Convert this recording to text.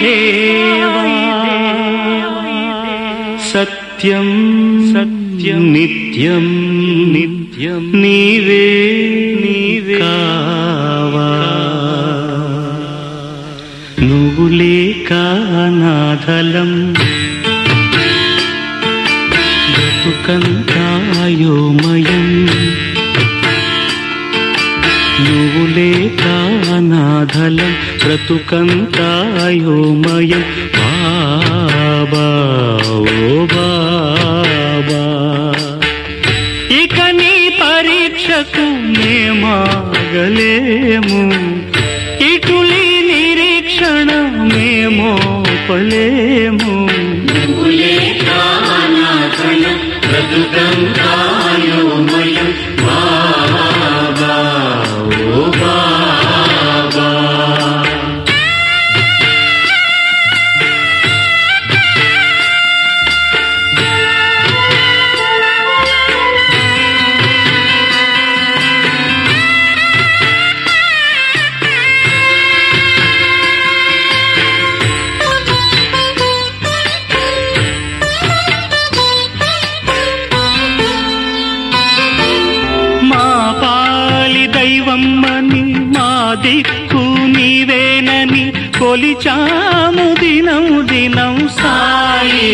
देवा सत्यं सत्यं नित्यं नित्यं नीवे नीवे कावा నువ్వులేకానాథలం బ్రతుకంతాయో లేక నాథలం బ్రతుకంతాయోమయం. బాబా ఓ బాబా. ఇక నీ పరీక్షకు మేమాగలేము. ఇటులి నిరీక్షణ మేమోపలేము. మా దిక్కు నీవేనని కొలిచాము దినం దినం సాయి.